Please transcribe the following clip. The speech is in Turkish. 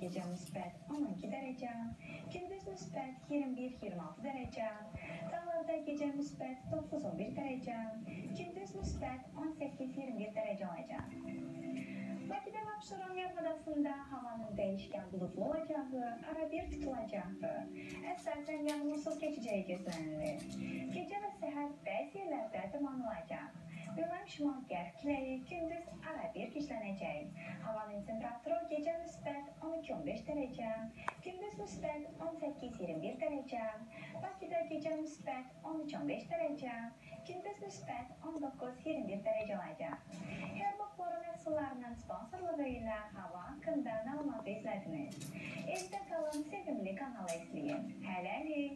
gece müsbət 12 dərəcə, gündüz müsbət 21-26 dərəcə, dağlarda gece müsbət 9-11 dərəcə, gündüz müsbət 18-21 dərəcə olacaq. Bakıda və Abşeron yarımadasında havanın değişken bulutlu olacağı, arabir tutulacağı, əsasən yağmursuz keçəcəyi gözlənilir. Gecə və səhər bəzi yerlərdə duman olacaq. Bölüm şimal qərb küləyi gündüz arabir güclənəcək. Havanın temperaturu gecə müsbət 12-15 dərəcə, gündüz müsbət 18-21 dərəcə, Bakıda gecə müsbət 13-15 dərəcə, gündüz müsbət 19-21 dərəcə olacaq. Herbok boru məhsullarının sponsorluğu ilə hava haqqında məlumatı izlədiniz. Evdə qalın, sevimli kanalı izləyin. Hələlik.